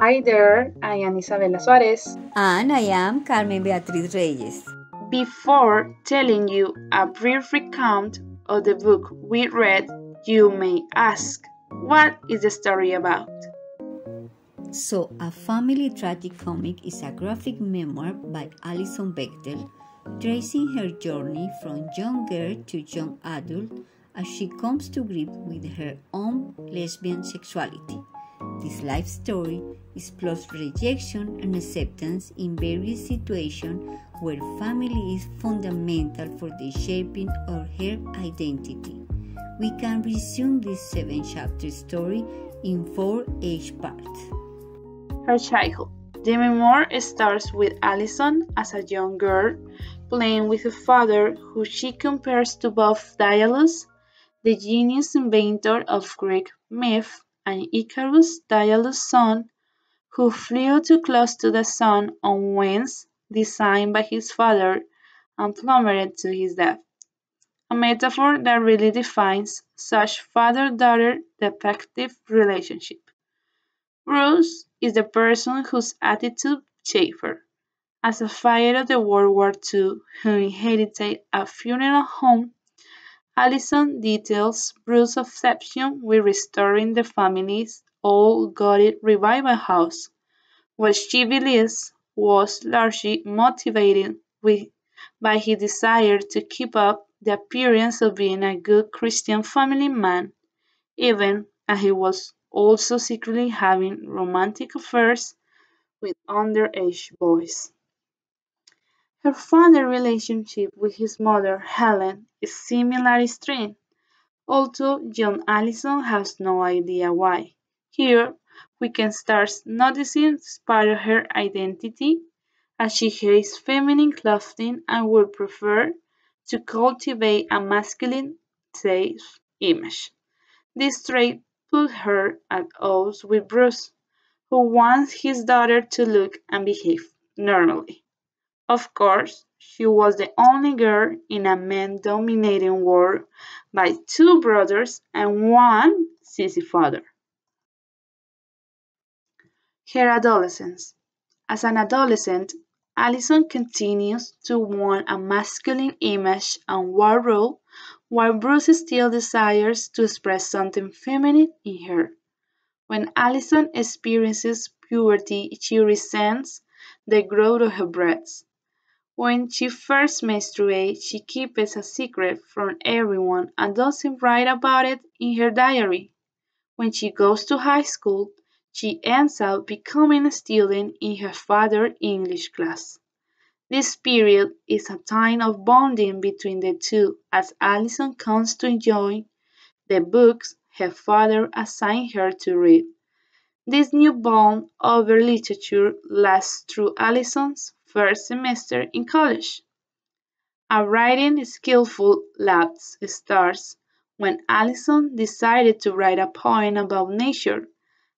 Hi there, I am Isabella Suárez. And I am Carmen Beatriz Reyes. Before telling you a brief recount of the book we read, you may ask, what is the story about? So, A Family Tragicomic is a graphic memoir by Alison Bechdel, tracing her journey from young girl to young adult as she comes to grips with her own lesbian sexuality. This life story explores rejection and acceptance in various situations where family is fundamental for the shaping of her identity. We can resume this seven chapter story in four age parts. Her childhood. The memoir starts with Alison as a young girl playing with a father who she compares to both Daedalus, the genius inventor of Greek myth, and Icarus, Daedalus' son, who flew too close to the sun on wings designed by his father and plummeted to his death. A metaphor that really defines such father daughter detective relationship. Bruce is the person whose attitude shaped. As a fighter of the World War II who inherited a funeral home, Alison details Bruce's obsession with restoring the family's old Gothic Revival house, which she believes was largely motivated with, by his desire to keep up the appearance of being a good Christian family man, even as he was also secretly having romantic affairs with underage boys. Her father's relationship with his mother, Helen, is similarly strained, although John Alison has no idea why. Here, we can start noticing part of her identity as she hates feminine clothing and would prefer to cultivate a masculine safe image. This trait put her at odds with Bruce, who wants his daughter to look and behave normally. Of course, she was the only girl in a man dominated world by two brothers and one sissy father. Her adolescence. As an adolescent, Alison continues to want a masculine image and role, while Bruce still desires to express something feminine in her. When Alison experiences puberty, she resents the growth of her breasts. When she first menstruates, she keeps a secret from everyone and doesn't write about it in her diary. When she goes to high school, she ends up becoming a student in her father's English class. This period is a time of bonding between the two as Alison comes to enjoy the books her father assigned her to read. This new bond over literature lasts through Alison's first semester in college. A writing skillful lapse starts when Alison decided to write a poem about nature,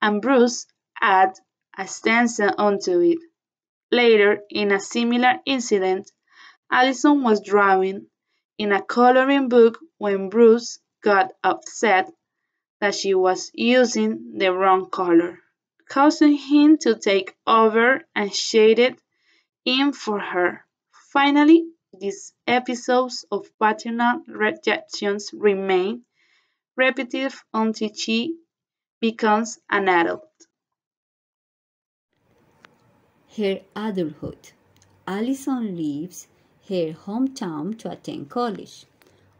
and Bruce added a stanza onto it. Later, in a similar incident, Alison was drawing in a coloring book when Bruce got upset that she was using the wrong color, causing him to take over and shade it in for her. Finally, these episodes of paternal rejections remain repetitive until she becomes an adult. Her adulthood. Alison leaves her hometown to attend college.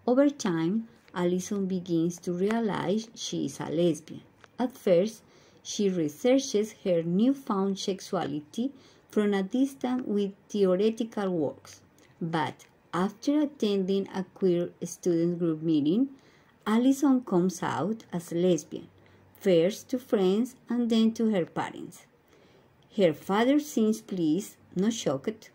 Over time, Alison begins to realize she is a lesbian. At first, she researches her newfound sexuality from a distance with theoretical works. But after attending a queer student group meeting, Alison comes out as lesbian, first to friends and then to her parents. Her father seems pleased, not shocked.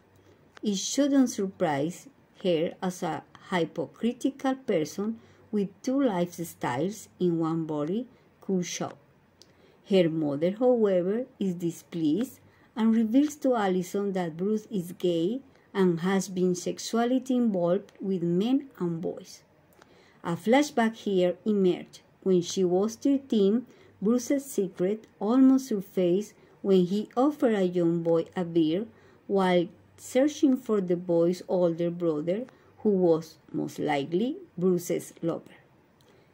It shouldn't surprise her as a hypocritical person with two lifestyles in one body could show. Her mother, however, is displeased and reveals to Alison that Bruce is gay and has been sexually involved with men and boys. A flashback here emerged. When she was 13, Bruce's secret almost surfaced when he offered a young boy a beer while searching for the boy's older brother, who was most likely Bruce's lover.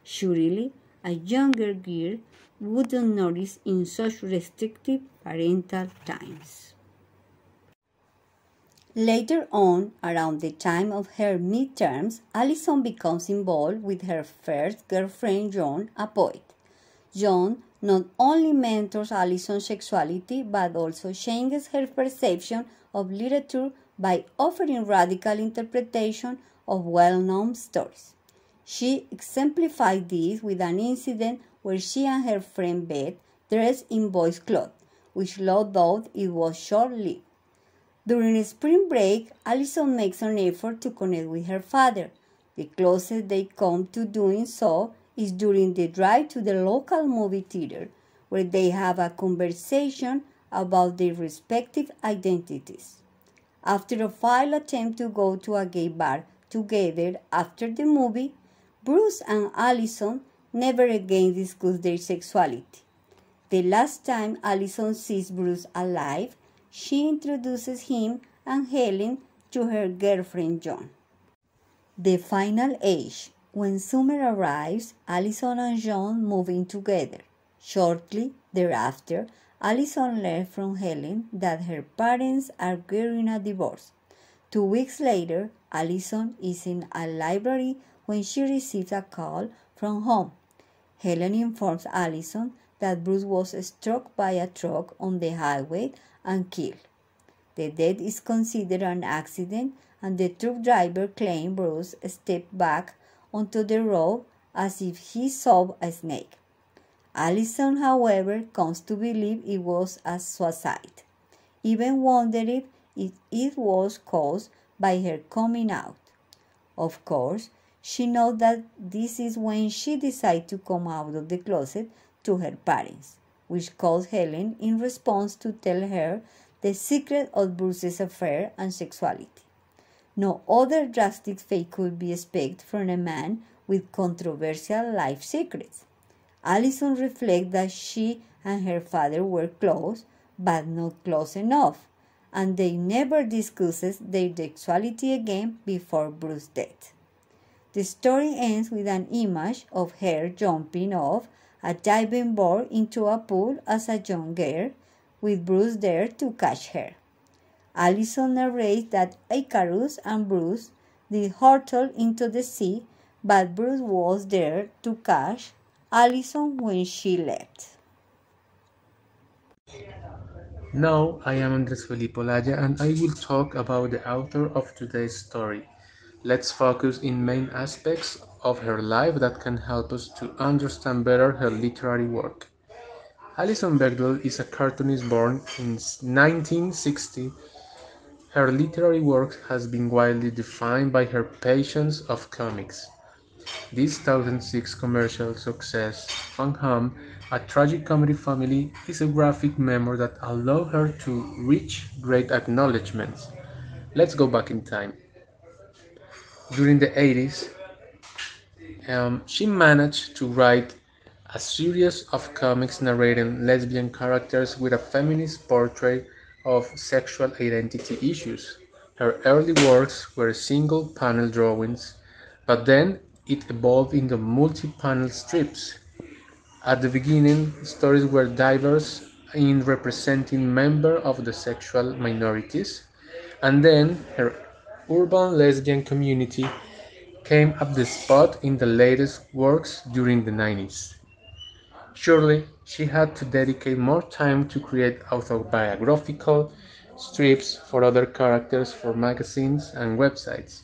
Surely, a younger girl wouldn't notice in such restrictive parental times. Later on, around the time of her midterms, Alison becomes involved with her first girlfriend, Joan, a poet. Joan not only mentors Alison's sexuality but also changes her perception of literature by offering radical interpretation of well-known stories. She exemplified this with an incident where she and her friend Beth dressed in boys' clothes, which though it was short-lived. During spring break, Alison makes an effort to connect with her father. The closest they come to doing so is during the drive to the local movie theater, where they have a conversation about their respective identities. After a failed attempt to go to a gay bar together after the movie, Bruce and Alison never again discuss their sexuality. The last time Alison sees Bruce alive, she introduces him and Helen to her girlfriend Joan. The final age when summer arrives, Alison and Joan move in together. Shortly thereafter, Alison learns from Helen that her parents are getting a divorce. Two weeks later, Alison is in a library when she receives a call from home. Helen informs Alison that Bruce was struck by a truck on the highway and killed. The death is considered an accident and the truck driver claimed Bruce stepped back onto the road as if he saw a snake. Alison, however, comes to believe it was a suicide, even wondering if it was caused by her coming out. Of course, she knows that this is when she decides to come out of the closet to her parents, which calls Helen in response to tell her the secret of Bruce's affair and sexuality. No other drastic fate could be expected from a man with controversial life secrets. Alison reflects that she and her father were close, but not close enough, and they never discusses their sexuality again before Bruce's death. The story ends with an image of her jumping off a diving board into a pool as a young girl, with Bruce there to catch her. Alison narrates that Icarus and Bruce did hurtle into the sea, but Bruce was there to catch Alison when she left. Now I am Andrés Felipe Olaya and I will talk about the author of today's story. Let's focus in main aspects of her life that can help us to understand better her literary work. Alison Bechdel is a cartoonist born in 1960 her literary work has been widely defined by her passions of comics. This 2006 commercial success, Fun Home, a tragic comedy family, is a graphic memoir that allowed her to reach great acknowledgments. Let's go back in time. During the 80s, um, she managed to write a series of comics narrating lesbian characters with a feminist portrait of sexual identity issues. Her early works were single panel drawings, but then it evolved into multi panel strips. At the beginning, stories were diverse in representing members of the sexual minorities, and then her urban lesbian community came up the spot in the latest works during the 90s. Surely she had to dedicate more time to create autobiographical strips for other characters for magazines and websites.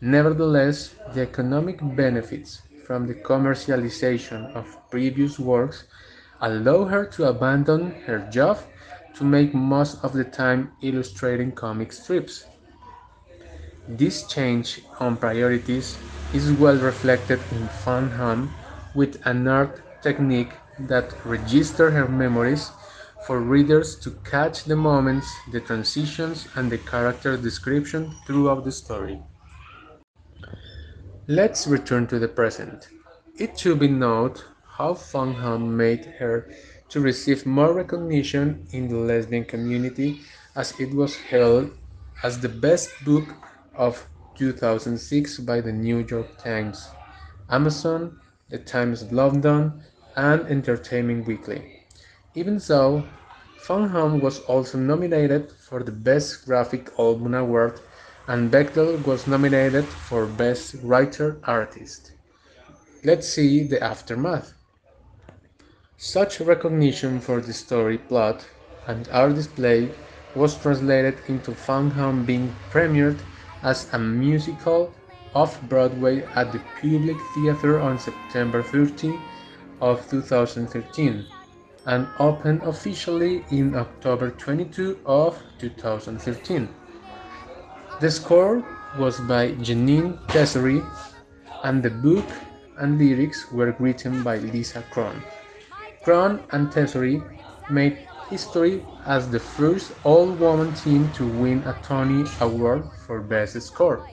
Nevertheless, the economic benefits from the commercialization of previous works allow her to abandon her job to make most of the time illustrating comic strips. This change on priorities is well reflected in Home with an art technique that registers her memories for readers to catch the moments, the transitions, and the character description throughout the story. Let's return to the present. It should be noted how Home made her to receive more recognition in the lesbian community as it was hailed as the best book of 2006 by the New York Times, Amazon, the Times of London, and Entertainment Weekly. Even so, Fun Home was also nominated for the Best Graphic Album Award and Bechdel was nominated for Best Writer Artist. Let's see the aftermath. Such recognition for the story, plot, and art display was translated into Fun Home being premiered as a musical off-Broadway at the Public Theater on September 30 of 2013 and opened officially in October 22 of 2013. The score was by Jeanine Tesori and the book and lyrics were written by Lisa Kron. Kron and Tesori made history as the first all-woman team to win a Tony Award for Best Score.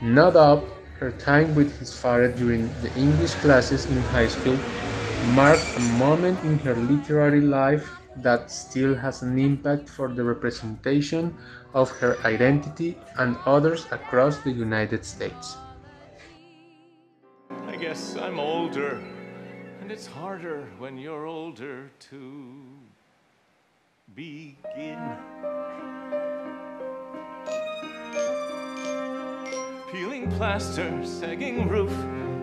No doubt, her time with his father during the English classes in high school marked a moment in her literary life that still has an impact for the representation of her identity and others across the United States. I guess I'm older, and it's harder when you're older to begin. Peeling plaster, sagging roof,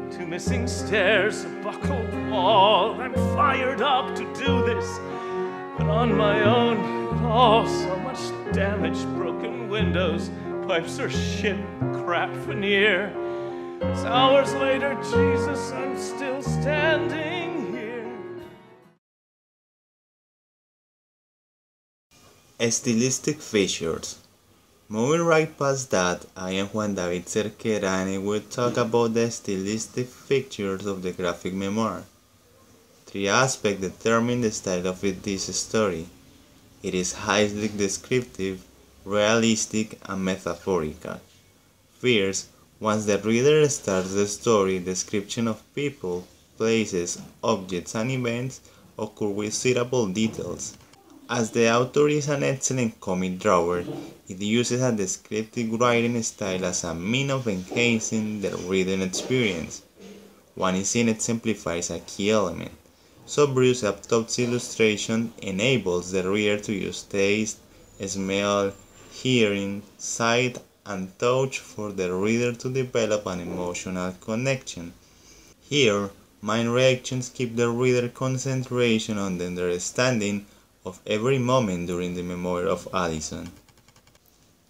two missing stairs, a buckled wall. I'm fired up to do this, but on my own, oh, so much damage, broken windows, pipes are shit, crap veneer. It's hours later, Jesus, I'm still standing Stylistic features. Moving right past that, I am Juan David Cerquera and I will talk about the stylistic features of the graphic memoir. Three aspects determine the style of this story. It is highly descriptive, realistic, and metaphorical. First, once the reader starts the story, description of people, places, objects, and events occur with suitable details. As the author is an excellent comic drawer, it uses a descriptive writing style as a means of enhancing the reading experience. One scene exemplifies a key element. So Bruce Aptop's illustration enables the reader to use taste, smell, hearing, sight, and touch for the reader to develop an emotional connection. Here, mind reactions keep the reader concentration on the understanding of every moment during the memoir of Addison.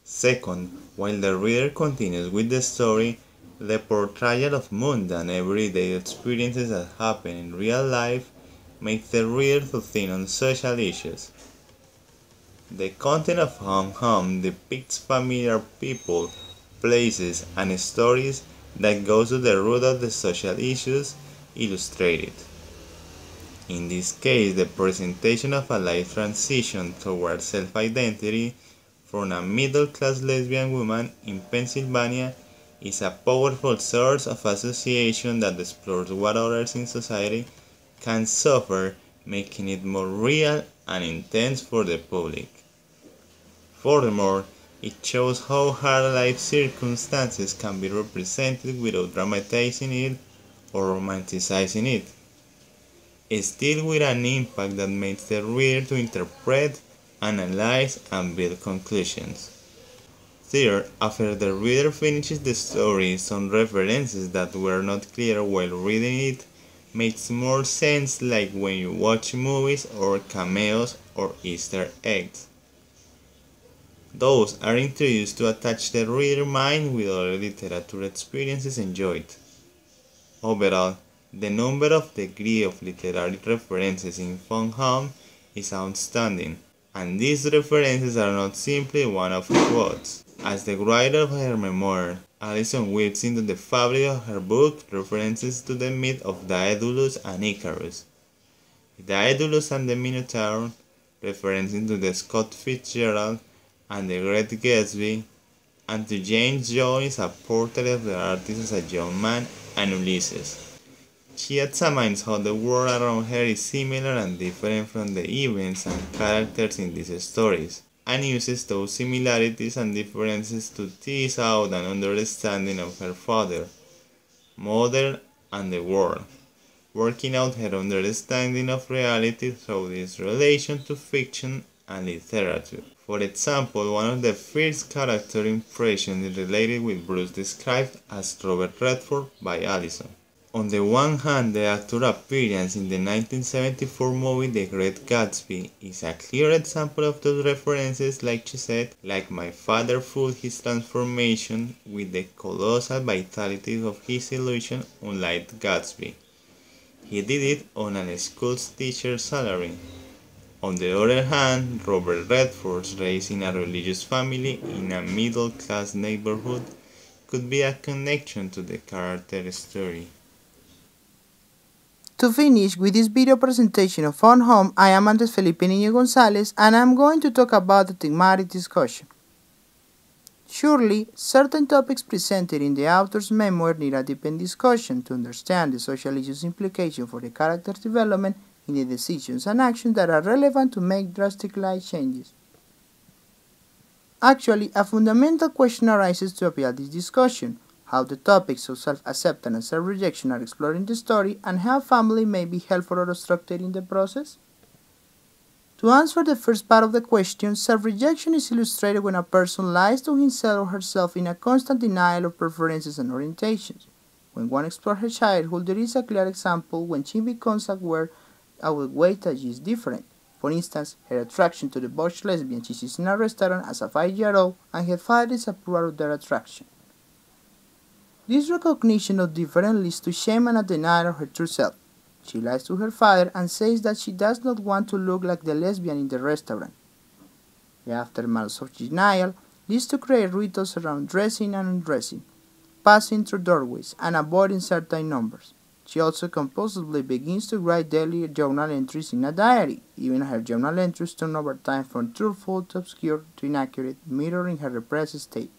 Second, while the reader continues with the story, the portrayal of mundane everyday experiences that happen in real life makes the reader to think on social issues. The content of Fun Home depicts familiar people, places, and stories that go to the root of the social issues illustrated. In this case, the presentation of a life transition toward self-identity from a middle-class lesbian woman in Pennsylvania is a powerful source of association that explores what others in society can suffer, making it more real and intense for the public. Furthermore, it shows how hard life circumstances can be represented without dramatizing it or romanticizing it still with an impact that makes the reader to interpret, analyze, and build conclusions. Third, after the reader finishes the story, some references that were not clear while reading it makes more sense like when you watch movies or cameos or Easter eggs. Those are introduced to attach the reader mind with other literature experiences enjoyed. Overall, the number of degree of literary references in Home is outstanding, and these references are not simply one-off quotes. As the writer of her memoir, Alison weaves into the fabric of her book references to the myth of Daedalus and Icarus. Daedalus and the Minotaur, referencing to the Scott Fitzgerald and the Great Gatsby, and to James Joyce, a portrait of the artist as a young man, and Ulysses. She examines how the world around her is similar and different from the events and characters in these stories, and uses those similarities and differences to tease out an understanding of her father, mother, and the world, working out her understanding of reality through this relation to fiction and literature. For example, one of the first character impressions is related with Bruce described as Robert Redford by Alison. On the one hand, the actor appearance in the 1974 movie The Great Gatsby is a clear example of those references like she said, like my father fooled his transformation with the colossal vitality of his illusion unlike Gatsby. He did it on a school teacher's salary. On the other hand, Robert Redford's raised in a religious family in a middle-class neighborhood could be a connection to the character story. To finish with this video presentation of Fun Home, I am Andrés Felipe Niño Gonzalez and I'm going to talk about the thematic discussion. Surely, certain topics presented in the author's memoir need a deeper discussion to understand the social issues implication for the character's development in the decisions and actions that are relevant to make drastic life changes. Actually, a fundamental question arises to appeal this discussion how the topics of self-acceptance and self-rejection are explored in the story, and how family may be helpful or obstructive in the process? To answer the first part of the question, self-rejection is illustrated when a person lies to himself or herself in a constant denial of preferences and orientations. When one explores her childhood, there is a clear example when she becomes aware of the way that she is different. For instance, her attraction to the butch lesbian she sees in a restaurant as a five-year-old, and her father father's approval of their attraction. This recognition of difference leads to shame and a denial of her true self. She lies to her father and says that she does not want to look like the lesbian in the restaurant. The aftermath of denial leads to create rituals around dressing and undressing, passing through doorways, and avoiding certain numbers. She also compulsively begins to write daily journal entries in a diary, even her journal entries turn over time from truthful to obscure to inaccurate, mirroring her repressed state.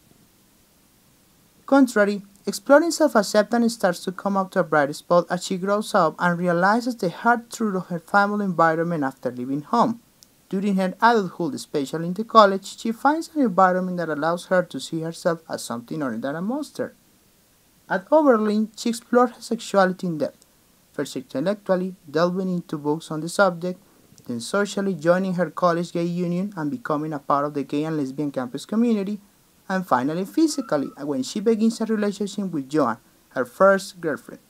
Contrary, Exploring self-acceptance starts to come up to a bright spot as she grows up and realizes the hard truth of her family environment after leaving home. During her adulthood, especially in the college, she finds an environment that allows her to see herself as something other than a monster. At Oberlin, she explored her sexuality in depth, first intellectually, delving into books on the subject, then socially joining her college gay union and becoming a part of the gay and lesbian campus community, and finally physically when she begins a relationship with Joan, her first girlfriend.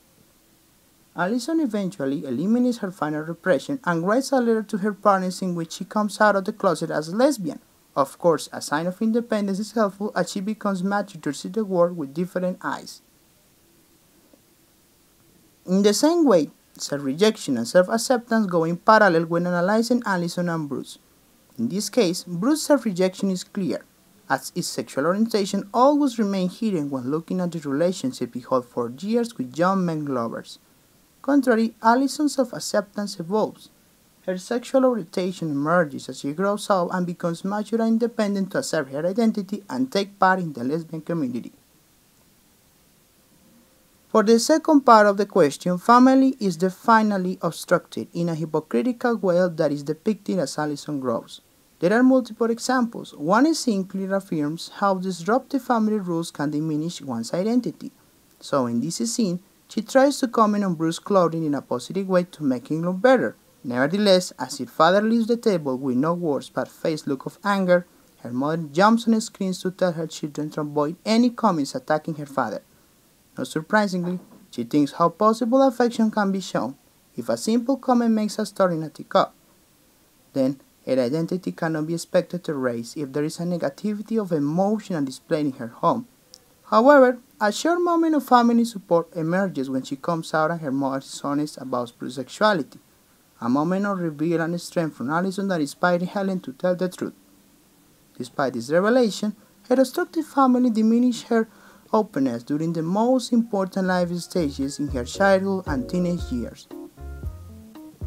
Alison eventually eliminates her final repression and writes a letter to her parents in which she comes out of the closet as a lesbian. Of course, a sign of independence is helpful as she becomes mature to see the world with different eyes. In the same way, self-rejection and self-acceptance go in parallel when analyzing Alison and Bruce. In this case, Bruce's self-rejection is clear as its sexual orientation always remained hidden when looking at the relationship he held for years with young men lovers. Contrary, Alison's self-acceptance evolves. Her sexual orientation emerges as she grows up and becomes mature and independent to assert her identity and take part in the lesbian community. For the second part of the question, family is definitely obstructed in a hypocritical way that is depicted as Alison grows. There are multiple examples. One simply affirms how disruptive family rules can diminish one's identity. So in this scene, she tries to comment on Bruce's clothing in a positive way to make him look better. Nevertheless, as her father leaves the table with no words but face look of anger, her mother jumps on screens to tell her children to avoid any comments attacking her father. Not surprisingly, she thinks how possible affection can be shown if a simple comment makes a story not tick up. Then, her identity cannot be expected to rise if there is a negativity of emotion and display in her home. However, a short moment of family support emerges when she comes out and her mother is honest about sexuality. A moment of reveal and strength from Alison that inspired Helen to tell the truth. Despite this revelation, her destructive family diminished her openness during the most important life stages in her childhood and teenage years.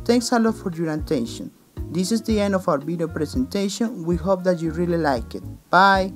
Thanks a lot for your attention. This is the end of our video presentation. We hope that you really like it. Bye!